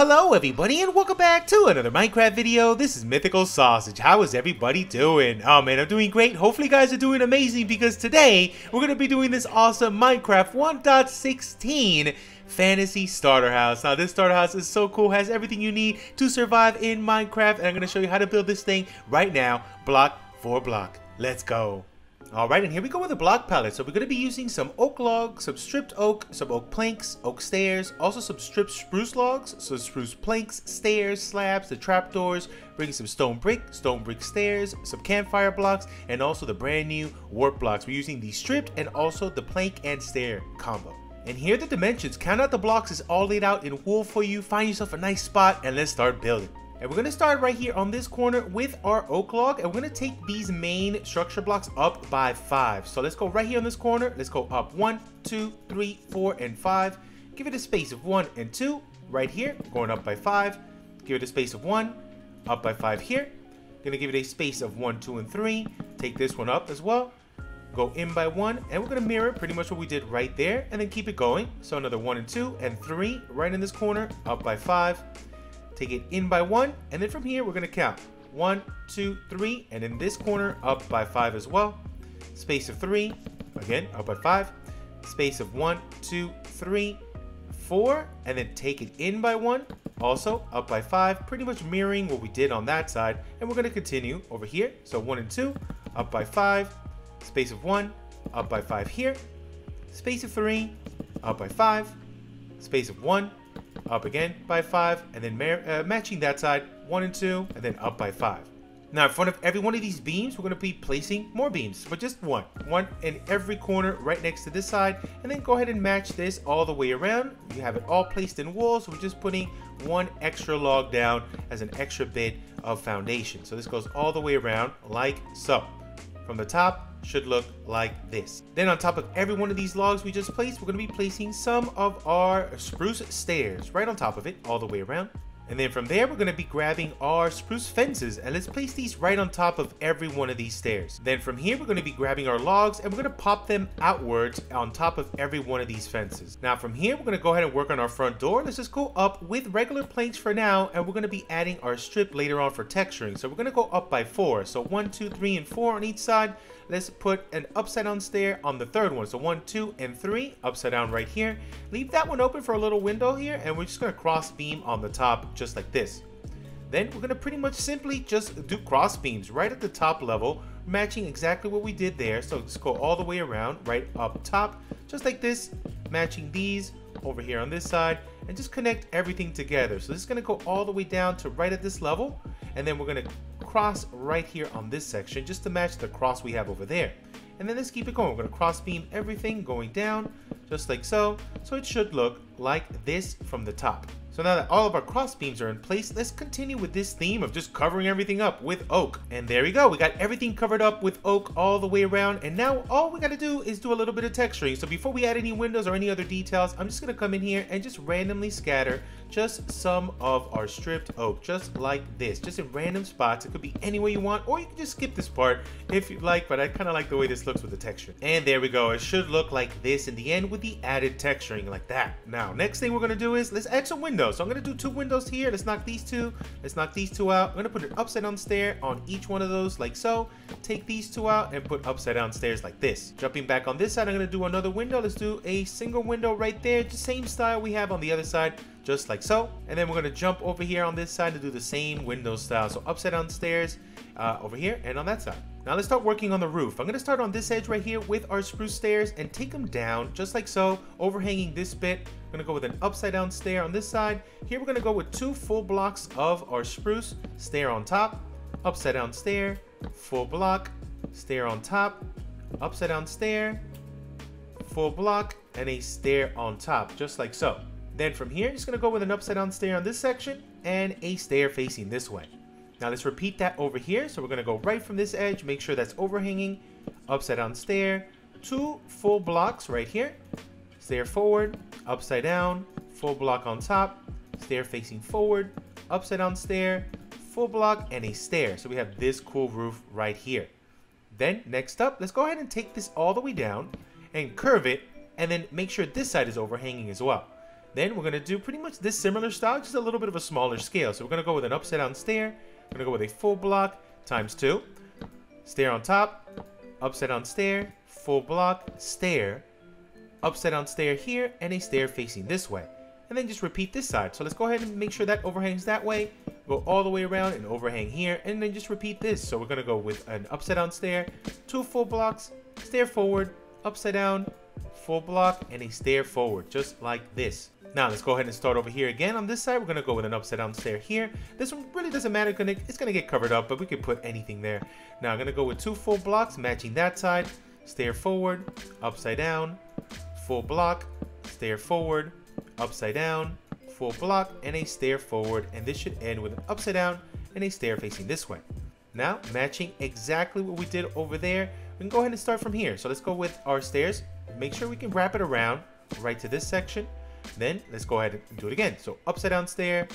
hello everybody and welcome back to another Minecraft video. This is Mythical Sausage. How is everybody doing? Oh man, I'm doing great. Hopefully you guys are doing amazing because today we're going to be doing this awesome Minecraft 1.16 Fantasy Starter House. Now this starter house is so cool, has everything you need to survive in Minecraft and I'm going to show you how to build this thing right now, block for block. Let's go. Alright, and here we go with the block palette. So we're going to be using some oak logs, some stripped oak, some oak planks, oak stairs, also some stripped spruce logs, so spruce planks, stairs, slabs, the trapdoors, bringing some stone brick, stone brick stairs, some campfire blocks, and also the brand new warp blocks. We're using the stripped and also the plank and stair combo. And here are the dimensions. Count out the blocks is all laid out in wool for you. Find yourself a nice spot and let's start building. And we're gonna start right here on this corner with our oak log, and we're gonna take these main structure blocks up by five. So let's go right here on this corner. Let's go up one, two, three, four, and five. Give it a space of one and two right here, going up by five. Give it a space of one, up by five here. Gonna give it a space of one, two, and three. Take this one up as well. Go in by one, and we're gonna mirror pretty much what we did right there, and then keep it going. So another one and two, and three right in this corner, up by five take it in by one, and then from here we're gonna count. One, two, three, and in this corner up by five as well. Space of three, again, up by five. Space of one, two, three, four, and then take it in by one, also up by five, pretty much mirroring what we did on that side. And we're gonna continue over here. So one and two, up by five, space of one, up by five here, space of three, up by five, space of one, up again by 5, and then uh, matching that side, 1 and 2, and then up by 5. Now in front of every one of these beams, we're going to be placing more beams, but just one. One in every corner right next to this side, and then go ahead and match this all the way around. You have it all placed in walls, so we're just putting one extra log down as an extra bit of foundation. So this goes all the way around like so. From the top should look like this. Then on top of every one of these logs we just placed, we're going to be placing some of our spruce stairs right on top of it all the way around. And then from there, we're going to be grabbing our spruce fences and let's place these right on top of every one of these stairs. Then from here, we're going to be grabbing our logs and we're going to pop them outwards on top of every one of these fences. Now from here, we're going to go ahead and work on our front door. Let's just go up with regular planks for now and we're going to be adding our strip later on for texturing. So we're going to go up by four. So one, two, three, and four on each side let's put an upside down stair on the third one. So one, two, and three, upside down right here. Leave that one open for a little window here, and we're just gonna cross beam on the top just like this. Then we're gonna pretty much simply just do cross beams right at the top level, matching exactly what we did there. So just go all the way around, right up top, just like this, matching these over here on this side, and just connect everything together. So this is gonna go all the way down to right at this level, and then we're gonna cross right here on this section just to match the cross we have over there. And then let's keep it going. We're to cross beam everything going down just like so. So it should look like this from the top. So now that all of our cross beams are in place, let's continue with this theme of just covering everything up with oak. And there we go, we got everything covered up with oak all the way around. And now all we gotta do is do a little bit of texturing. So before we add any windows or any other details, I'm just gonna come in here and just randomly scatter just some of our stripped oak, just like this, just in random spots. It could be any way you want, or you can just skip this part if you'd like, but I kind of like the way this looks with the texture. And there we go. It should look like this in the end with the added texturing like that. Now, next thing we're gonna do is let's add some windows. So I'm gonna do two windows here. Let's knock these two. Let's knock these two out. I'm gonna put an upside down stair on each one of those like so. Take these two out and put upside down stairs like this. Jumping back on this side, I'm gonna do another window. Let's do a single window right there. The same style we have on the other side just like so. And then we're gonna jump over here on this side to do the same window style. So upside down stairs uh, over here and on that side. Now let's start working on the roof. I'm gonna start on this edge right here with our spruce stairs and take them down just like so, overhanging this bit. I'm gonna go with an upside down stair on this side. Here we're gonna go with two full blocks of our spruce, stair on top, upside down stair, full block, stair on top, upside down stair, full block, and a stair on top, just like so. Then from here, just gonna go with an upside down stair on this section and a stair facing this way. Now let's repeat that over here. So we're gonna go right from this edge, make sure that's overhanging, upside down stair, two full blocks right here, stair forward, upside down, full block on top, stair facing forward, upside down stair, full block, and a stair. So we have this cool roof right here. Then next up, let's go ahead and take this all the way down and curve it, and then make sure this side is overhanging as well. Then we're going to do pretty much this similar style, just a little bit of a smaller scale. So we're going to go with an upside down stair. We're going to go with a full block times two. Stair on top, upside down stair, full block, stair, upside down stair here, and a stair facing this way. And then just repeat this side. So let's go ahead and make sure that overhangs that way. Go all the way around and overhang here, and then just repeat this. So we're gonna go with an upside down stair, two full blocks, stair forward, upside down, full block, and a stair forward, just like this. Now let's go ahead and start over here again. On this side, we're gonna go with an upside down stair here. This one really doesn't matter, it's gonna get covered up, but we could put anything there. Now I'm gonna go with two full blocks, matching that side, stair forward, upside down, full block, stair forward, upside down, full block, and a stair forward, and this should end with an upside down and a stair facing this way. Now, matching exactly what we did over there, we can go ahead and start from here. So let's go with our stairs. Make sure we can wrap it around right to this section. Then let's go ahead and do it again. So upside down stair,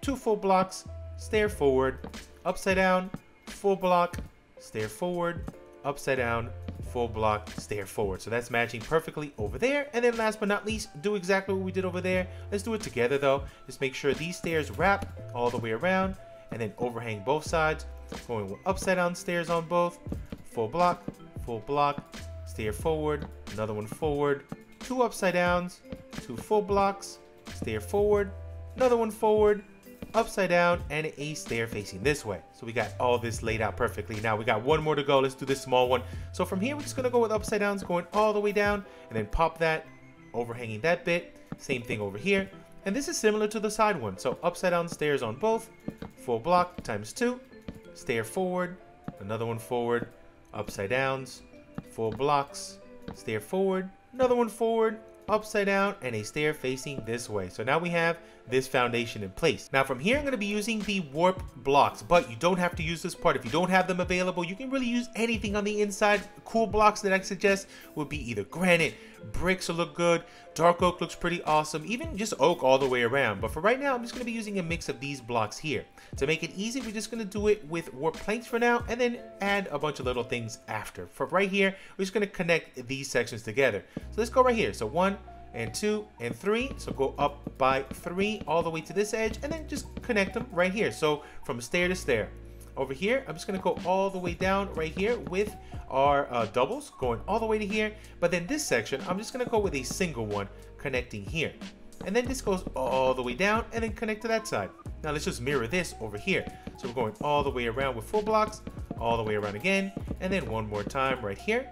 two full blocks, stair forward, upside down, full block, stair forward, upside down, full block, stair forward. So that's matching perfectly over there. And then last but not least, do exactly what we did over there. Let's do it together though. Just make sure these stairs wrap all the way around and then overhang both sides. Going with upside down stairs on both. Full block, full block, stair forward, another one forward, two upside downs, two full blocks, stair forward, another one forward, upside down, and a stair facing this way. So we got all this laid out perfectly. Now we got one more to go. Let's do this small one. So from here, we're just gonna go with upside downs going all the way down and then pop that, overhanging that bit. Same thing over here. And this is similar to the side one. So upside down stairs on both, full block times two, stair forward, another one forward, upside downs, full blocks, stair forward, another one forward, upside down, and a stair facing this way. So now we have this foundation in place. Now from here, I'm going to be using the warp blocks, but you don't have to use this part. If you don't have them available, you can really use anything on the inside. Cool blocks that I suggest would be either granite, bricks look good, dark oak looks pretty awesome, even just oak all the way around. But for right now, I'm just going to be using a mix of these blocks here. To make it easy, we're just going to do it with warp planks for now, and then add a bunch of little things after. For right here, we're just going to connect these sections together. So let's go right here. So one, and two and three. So go up by three all the way to this edge and then just connect them right here. So from stair to stair. Over here, I'm just gonna go all the way down right here with our uh, doubles going all the way to here. But then this section, I'm just gonna go with a single one connecting here. And then this goes all the way down and then connect to that side. Now let's just mirror this over here. So we're going all the way around with full blocks, all the way around again, and then one more time right here.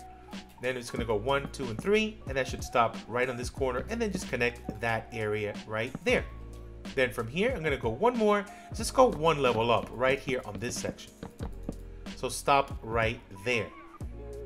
Then it's gonna go one, two, and three, and that should stop right on this corner, and then just connect that area right there. Then from here, I'm gonna go one more, just go one level up right here on this section. So stop right there.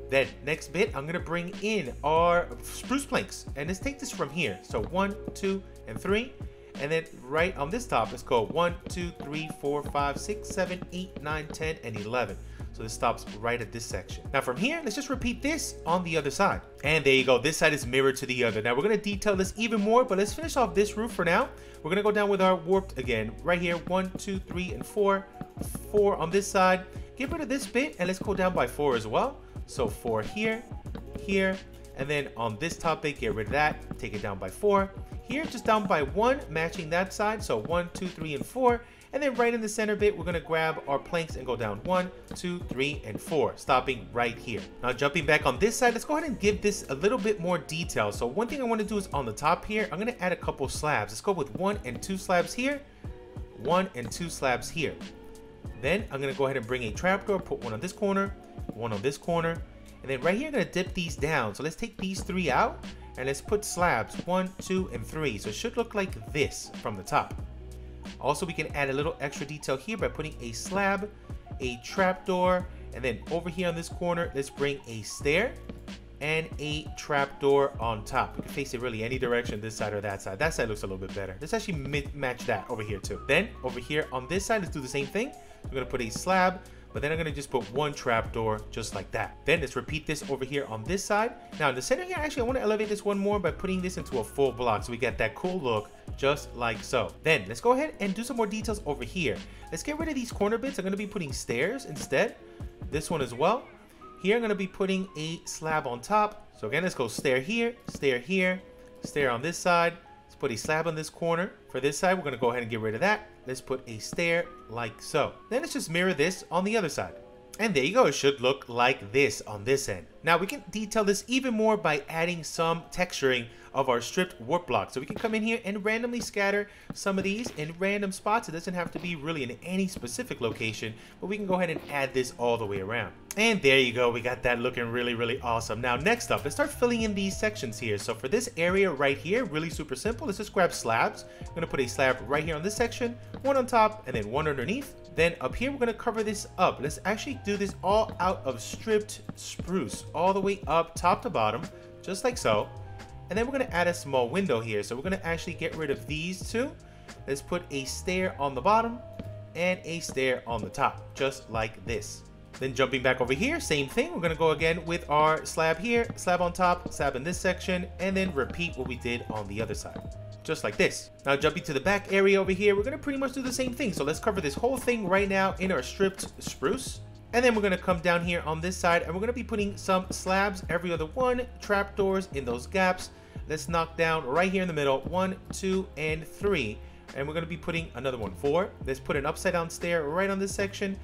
Then next bit, I'm gonna bring in our spruce planks, and let's take this from here. So one, two, and three, and then right on this top, let's go one, two, three, four, five, six, seven, eight, nine, 10, and 11. So this stops right at this section. Now from here, let's just repeat this on the other side. And there you go, this side is mirrored to the other. Now we're gonna detail this even more, but let's finish off this roof for now. We're gonna go down with our warped again, right here, one, two, three, and four. Four on this side. Get rid of this bit, and let's go down by four as well. So four here, here, and then on this topic, get rid of that, take it down by four. Here, just down by one, matching that side, so one, two, three, and four. And then right in the center bit, we're gonna grab our planks and go down one, two, three, and four, stopping right here. Now jumping back on this side, let's go ahead and give this a little bit more detail. So one thing I wanna do is on the top here, I'm gonna add a couple slabs. Let's go with one and two slabs here, one and two slabs here. Then I'm gonna go ahead and bring a trapdoor, put one on this corner, one on this corner, and then right here, I'm gonna dip these down. So let's take these three out and let's put slabs, one, two, and three. So it should look like this from the top. Also, we can add a little extra detail here by putting a slab, a trapdoor, and then over here on this corner, let's bring a stair and a trapdoor on top. You can face it really any direction, this side or that side. That side looks a little bit better. Let's actually match that over here too. Then over here on this side, let's do the same thing. We're gonna put a slab, but then I'm gonna just put one trapdoor just like that. Then let's repeat this over here on this side. Now in the center here, actually I wanna elevate this one more by putting this into a full block so we get that cool look just like so. Then let's go ahead and do some more details over here. Let's get rid of these corner bits. I'm gonna be putting stairs instead. This one as well. Here I'm gonna be putting a slab on top. So again, let's go stair here, stair here, stair on this side. Let's put a slab on this corner. For this side, we're to go ahead and get rid of that. Let's put a stair like so. Then let's just mirror this on the other side. And there you go, it should look like this on this end. Now we can detail this even more by adding some texturing of our stripped warp block. So we can come in here and randomly scatter some of these in random spots. It doesn't have to be really in any specific location, but we can go ahead and add this all the way around. And there you go, we got that looking really, really awesome. Now next up, let's start filling in these sections here. So for this area right here, really super simple, let's just grab slabs. I'm gonna put a slab right here on this section, one on top, and then one underneath. Then up here, we're gonna cover this up. Let's actually do this all out of stripped spruce, all the way up top to bottom, just like so. And then we're gonna add a small window here. So we're gonna actually get rid of these two. Let's put a stair on the bottom and a stair on the top, just like this. Then jumping back over here, same thing. We're gonna go again with our slab here, slab on top, slab in this section, and then repeat what we did on the other side just like this. Now jumping to the back area over here, we're gonna pretty much do the same thing. So let's cover this whole thing right now in our stripped spruce. And then we're gonna come down here on this side and we're gonna be putting some slabs every other one, trapdoors in those gaps. Let's knock down right here in the middle, one, two, and three. And we're gonna be putting another one, four. Let's put an upside down stair right on this section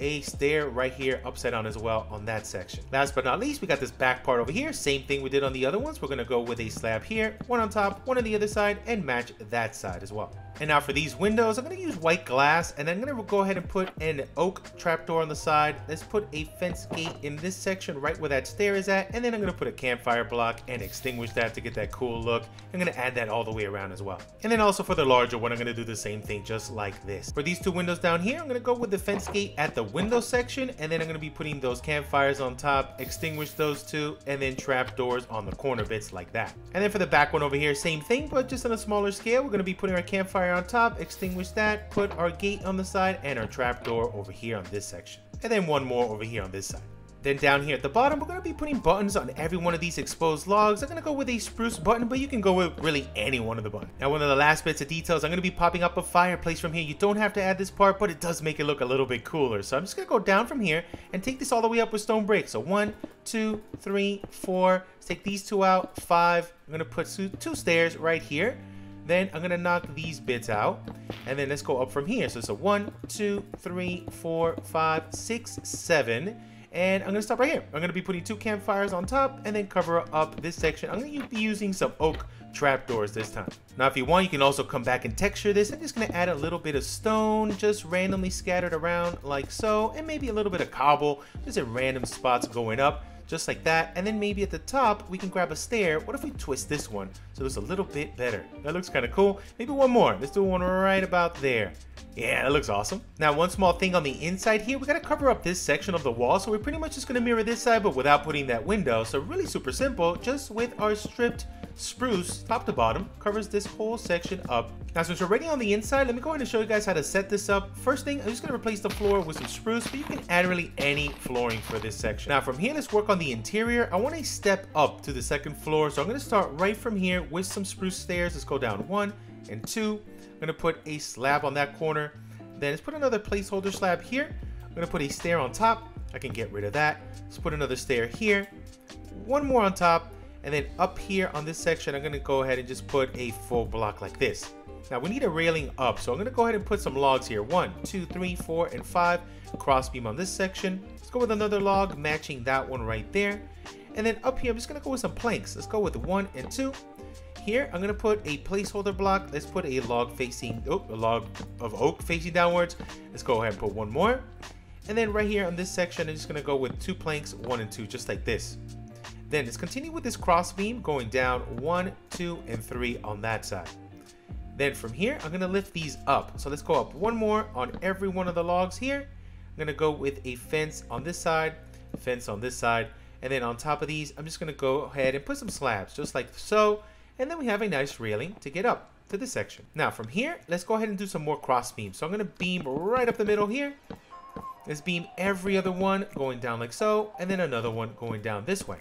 a stair right here upside down as well on that section. Last but not least, we got this back part over here. Same thing we did on the other ones. We're to go with a slab here, one on top, one on the other side, and match that side as well. And now for these windows, I'm going to use white glass and I'm going to go ahead and put an oak trapdoor on the side. Let's put a fence gate in this section right where that stair is at. And then I'm going to put a campfire block and extinguish that to get that cool look. I'm going to add that all the way around as well. And then also for the larger one, I'm going to do the same thing just like this. For these two windows down here, I'm going to go with the fence gate at the window section. And then I'm going to be putting those campfires on top, extinguish those two, and then trapdoors on the corner bits like that. And then for the back one over here, same thing, but just on a smaller scale, we're going to be putting our campfire fire on top, extinguish that, put our gate on the side, and our trapdoor over here on this section. And then one more over here on this side. Then down here at the bottom, we're going to be putting buttons on every one of these exposed logs. I'm going to go with a spruce button, but you can go with really any one of the buttons. Now, one of the last bits of details, I'm going to be popping up a fireplace from here. You don't have to add this part, but it does make it look a little bit cooler. So I'm just going to go down from here and take this all the way up with stone bricks. So one, two, three, four. Let's take these two out, five. I'm going to put two, two stairs right here. Then I'm gonna knock these bits out. And then let's go up from here. So it's a one, two, three, four, five, six, seven. And I'm gonna stop right here. I'm gonna be putting two campfires on top and then cover up this section. I'm gonna be using some oak trapdoors this time. Now if you want, you can also come back and texture this. I'm just gonna add a little bit of stone, just randomly scattered around like so, and maybe a little bit of cobble, just in random spots going up just like that. And then maybe at the top, we can grab a stair. What if we twist this one so it's a little bit better? That looks kind of cool. Maybe one more. Let's do one right about there. Yeah, that looks awesome. Now, one small thing on the inside here, we gotta cover up this section of the wall. So we're pretty much just gonna mirror this side, but without putting that window. So really super simple, just with our stripped spruce, top to bottom, covers this whole section up. Now, since we're already on the inside, let me go ahead and show you guys how to set this up. First thing, I'm just gonna replace the floor with some spruce, but you can add really any flooring for this section. Now, from here, let's work on the interior. I want to step up to the second floor, so I'm gonna start right from here with some spruce stairs. Let's go down one and two. I'm gonna put a slab on that corner. Then let's put another placeholder slab here. I'm gonna put a stair on top. I can get rid of that. Let's put another stair here. One more on top and then up here on this section, I'm gonna go ahead and just put a full block like this. Now we need a railing up, so I'm gonna go ahead and put some logs here. One, two, three, four, and five. Cross beam on this section. Let's go with another log, matching that one right there. And then up here, I'm just gonna go with some planks. Let's go with one and two. Here, I'm gonna put a placeholder block. Let's put a log facing, oh, a log of oak facing downwards. Let's go ahead and put one more. And then right here on this section, I'm just gonna go with two planks, one and two, just like this. Then let's continue with this cross beam going down one, two, and three on that side. Then from here, I'm gonna lift these up. So let's go up one more on every one of the logs here. I'm gonna go with a fence on this side, fence on this side, and then on top of these, I'm just gonna go ahead and put some slabs, just like so. And then we have a nice railing to get up to this section. Now from here, let's go ahead and do some more cross beams. So I'm gonna beam right up the middle here. Let's beam every other one going down like so, and then another one going down this way.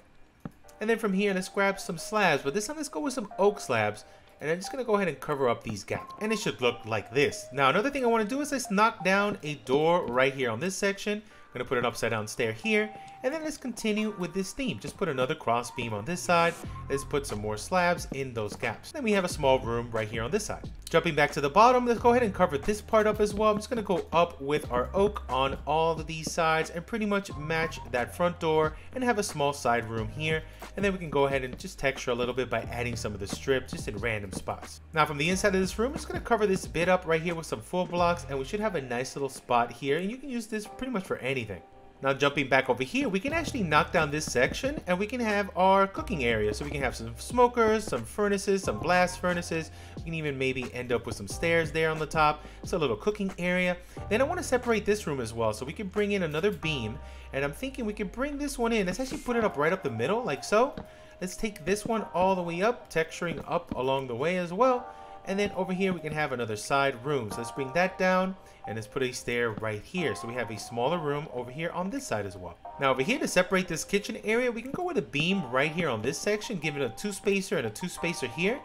And then from here, let's grab some slabs, but this time let's go with some oak slabs. And I'm just gonna go ahead and cover up these gaps. And it should look like this. Now, another thing I wanna do is let's knock down a door right here on this section. I'm gonna put an upside down stair here. And then let's continue with this theme. Just put another cross beam on this side. Let's put some more slabs in those gaps. Then we have a small room right here on this side. Jumping back to the bottom, let's go ahead and cover this part up as well. I'm just gonna go up with our oak on all of these sides and pretty much match that front door and have a small side room here. And then we can go ahead and just texture a little bit by adding some of the strips just in random spots. Now from the inside of this room, I'm just gonna cover this bit up right here with some full blocks and we should have a nice little spot here and you can use this pretty much for anything. Now jumping back over here, we can actually knock down this section and we can have our cooking area. So we can have some smokers, some furnaces, some blast furnaces. We can even maybe end up with some stairs there on the top. It's a little cooking area. Then I want to separate this room as well. So we can bring in another beam and I'm thinking we can bring this one in. Let's actually put it up right up the middle like so. Let's take this one all the way up, texturing up along the way as well. And then over here we can have another side room. So let's bring that down and let's put a stair right here. So we have a smaller room over here on this side as well. Now over here to separate this kitchen area, we can go with a beam right here on this section, give it a two spacer and a two spacer here.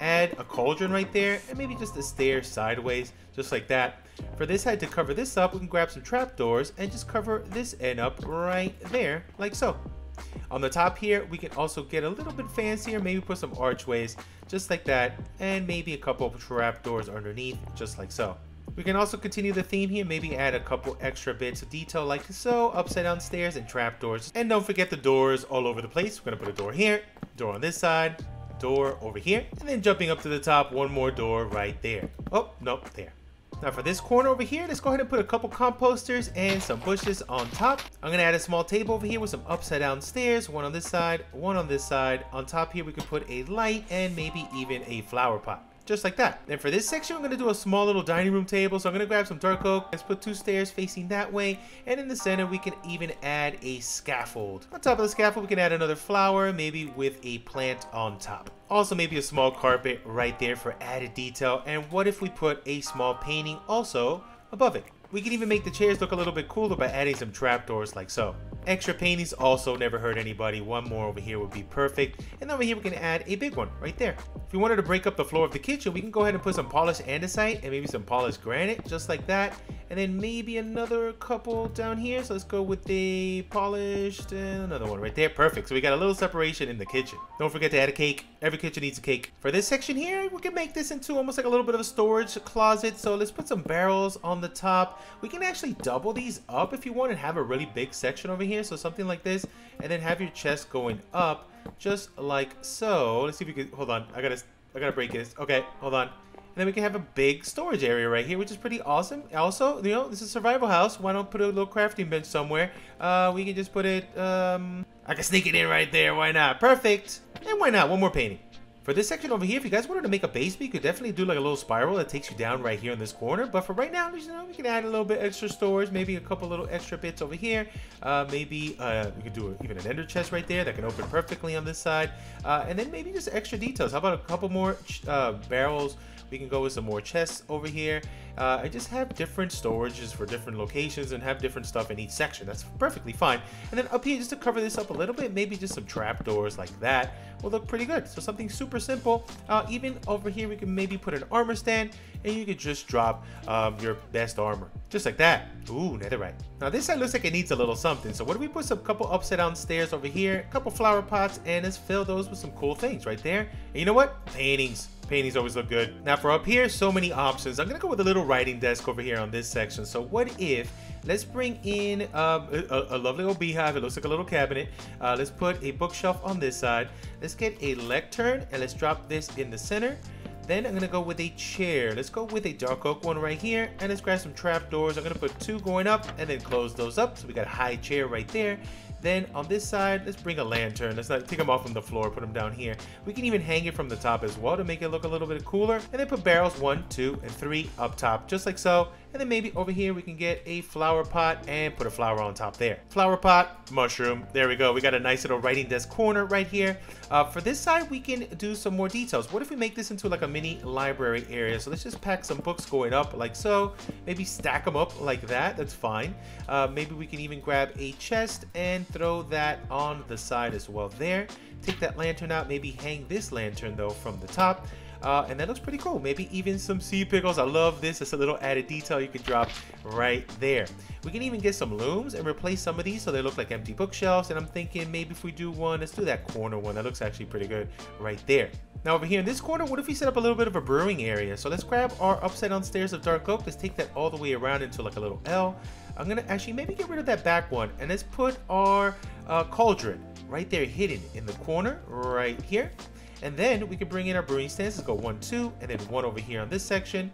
Add a cauldron right there and maybe just a stair sideways, just like that. For this side to cover this up, we can grab some trapdoors and just cover this end up right there, like so. On the top here, we can also get a little bit fancier, maybe put some archways, just like that, and maybe a couple of trapdoors underneath, just like so. We can also continue the theme here, maybe add a couple extra bits of detail like so, upside down stairs and trapdoors. And don't forget the doors all over the place. We're gonna put a door here, door on this side, door over here, and then jumping up to the top, one more door right there. Oh, nope, there. Now for this corner over here, let's go ahead and put a couple composters and some bushes on top. I'm gonna add a small table over here with some upside down stairs, one on this side, one on this side. On top here, we can put a light and maybe even a flower pot just like that. And for this section, I'm gonna do a small little dining room table. So I'm gonna grab some dark oak. Let's put two stairs facing that way. And in the center, we can even add a scaffold. On top of the scaffold, we can add another flower, maybe with a plant on top. Also, maybe a small carpet right there for added detail. And what if we put a small painting also above it? We can even make the chairs look a little bit cooler by adding some trapdoors like so. Extra paintings also never hurt anybody. One more over here would be perfect. And over here we can add a big one right there. If we wanted to break up the floor of the kitchen, we can go ahead and put some polished andesite and maybe some polished granite, just like that. And then maybe another couple down here. So let's go with the polished and another one right there. Perfect. So we got a little separation in the kitchen. Don't forget to add a cake. Every kitchen needs a cake. For this section here, we can make this into almost like a little bit of a storage closet. So let's put some barrels on the top. We can actually double these up if you want and have a really big section over here here, so something like this, and then have your chest going up, just like so. Let's see if we can, hold on, I gotta, I gotta break this. Okay, hold on. And then we can have a big storage area right here, which is pretty awesome. Also, you know, this is survival house. Why don't put a little crafting bench somewhere? Uh, we can just put it, um, I can sneak it in right there. Why not? Perfect. And why not? One more painting. For this section over here, if you guys wanted to make a base, you could definitely do like a little spiral that takes you down right here in this corner. But for right now, you know, we can add a little bit extra storage, maybe a couple little extra bits over here. Uh, maybe uh, we could do even an ender chest right there that can open perfectly on this side. Uh, and then maybe just extra details. How about a couple more uh, barrels? We can go with some more chests over here. Uh, I just have different storages for different locations and have different stuff in each section. That's perfectly fine. And then up here, just to cover this up a little bit, maybe just some trapdoors like that will look pretty good. So something super simple. Uh, even over here, we can maybe put an armor stand and you could just drop um, your best armor. Just like that. Ooh, netherite. Now this side looks like it needs a little something. So what if we put some couple upside down stairs over here, a couple flower pots, and let's fill those with some cool things right there. And you know what? Paintings. Paintings always look good. Now for up here, so many options. I'm gonna go with a little writing desk over here on this section. So what if, let's bring in um, a, a, lovely old beehive. It looks like a little cabinet. Uh, let's put a bookshelf on this side. Let's get a lectern and let's drop this in the center. Then I'm gonna go with a chair. Let's go with a dark oak one right here, and let's grab some trap doors. I'm gonna put two going up, and then close those up. So we got a high chair right there. Then on this side, let's bring a lantern. Let's not take them off from the floor, put them down here. We can even hang it from the top as well to make it look a little bit cooler. And then put barrels one, two, and three up top, just like so. And then maybe over here we can get a flower pot and put a flower on top there. Flower pot, mushroom. There we go. We got a nice little writing desk corner right here. Uh, for this side, we can do some more details. What if we make this into like a mini library area? So let's just pack some books going up like so. Maybe stack them up like that. That's fine. Uh, maybe we can even grab a chest and throw that on the side as well there. Take that lantern out. Maybe hang this lantern though from the top. Uh, and that looks pretty cool. Maybe even some sea pickles. I love this. It's a little added detail you could drop right there. We can even get some looms and replace some of these so they look like empty bookshelves. And I'm thinking maybe if we do one, let's do that corner one. That looks actually pretty good right there. Now over here in this corner, what if we set up a little bit of a brewing area? So let's grab our upside down stairs of dark oak. Let's take that all the way around into like a little L. I'm gonna actually maybe get rid of that back one and let's put our uh, cauldron right there hidden in the corner right here. And then we can bring in our brewing stands. Go one, two, and then one over here on this section.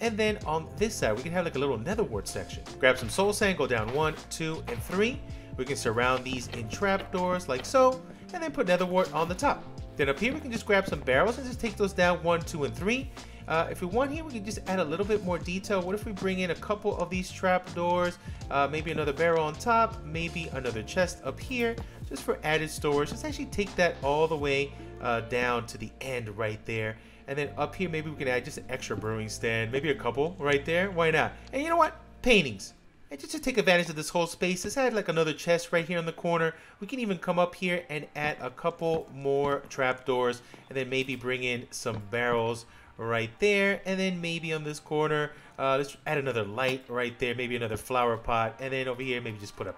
And then on this side, we can have like a little nether wart section. Grab some soul sand, go down one, two, and three. We can surround these in trapdoors like so, and then put nether wart on the top. Then up here, we can just grab some barrels and just take those down one, two, and three. Uh, if we want here, we can just add a little bit more detail. What if we bring in a couple of these trap doors, uh, maybe another barrel on top, maybe another chest up here, just for added storage. Let's actually take that all the way uh, down to the end right there. And then up here, maybe we can add just an extra brewing stand, maybe a couple right there. Why not? And you know what? Paintings. And just to take advantage of this whole space, let's add like another chest right here in the corner. We can even come up here and add a couple more trapdoors and then maybe bring in some barrels right there. And then maybe on this corner, uh, let's add another light right there, maybe another flower pot. And then over here, maybe just put a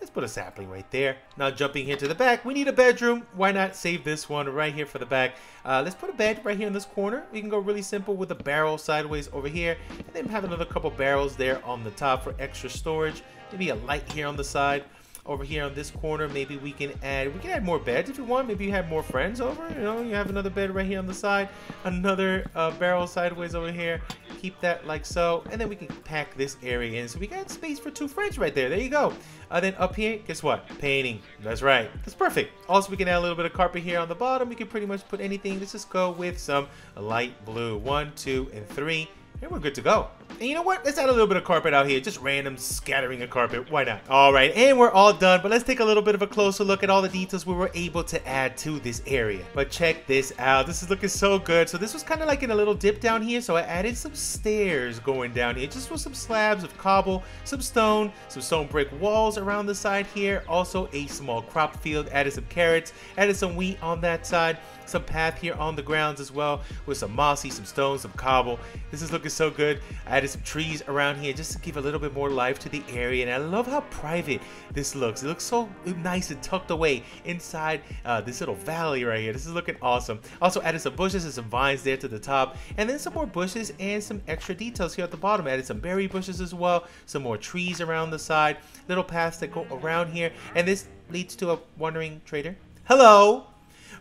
Let's put a sapling right there. Now jumping here to the back, we need a bedroom. Why not save this one right here for the back? Uh, let's put a bed right here in this corner. We can go really simple with a barrel sideways over here. And then have another couple barrels there on the top for extra storage. Maybe a light here on the side over here on this corner maybe we can add we can add more beds if you want. Maybe you have more friends over you know you have another bed right here on the side another uh, barrel sideways over here. Keep that like so and then we can pack this area in. So we got space for two friends right there. There you go. Uh, then up here guess what? Painting. That's right. That's perfect. Also we can add a little bit of carpet here on the bottom. We can pretty much put anything. Let's just go with some light blue. One two and three. And we're good to go. And you know what? Let's add a little bit of carpet out here. Just random scattering of carpet. Why not? All right, and we're all done. But let's take a little bit of a closer look at all the details we were able to add to this area. But check this out. This is looking so good. So this was kind of like in a little dip down here. So I added some stairs going down here. Just with some slabs of cobble, some stone, some stone brick walls around the side here. Also a small crop field. Added some carrots. Added some wheat on that side. Some path here on the grounds as well with some mossy, some stones, some cobble. This is looking so good. I added some trees around here just to give a little bit more life to the area. And I love how private this looks. It looks so nice and tucked away inside uh, this little valley right here. This is looking awesome. Also added some bushes and some vines there to the top. And then some more bushes and some extra details here at the bottom. Added some berry bushes as well. Some more trees around the side. Little paths that go around here. And this leads to a wandering trader. Hello!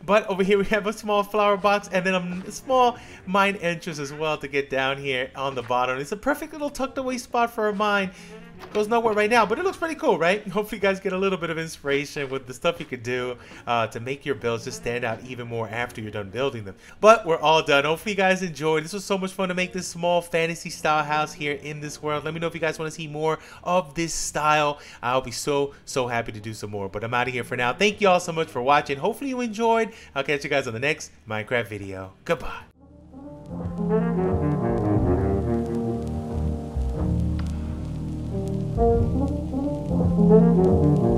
But over here we have a small flower box and then a small mine entrance as well to get down here on the bottom. It's a perfect little tucked away spot for a mine goes nowhere right now, but it looks pretty cool, right? Hopefully you guys get a little bit of inspiration with the stuff you could do uh, to make your builds just stand out even more after you're done building them. But we're all done. Hopefully you guys enjoyed. This was so much fun to make this small fantasy style house here in this world. Let me know if you guys want to see more of this style. I'll be so, so happy to do some more. But I'm out of here for now. Thank you all so much for watching. Hopefully you enjoyed. I'll catch you guys on the next Minecraft video. Goodbye. Thank you.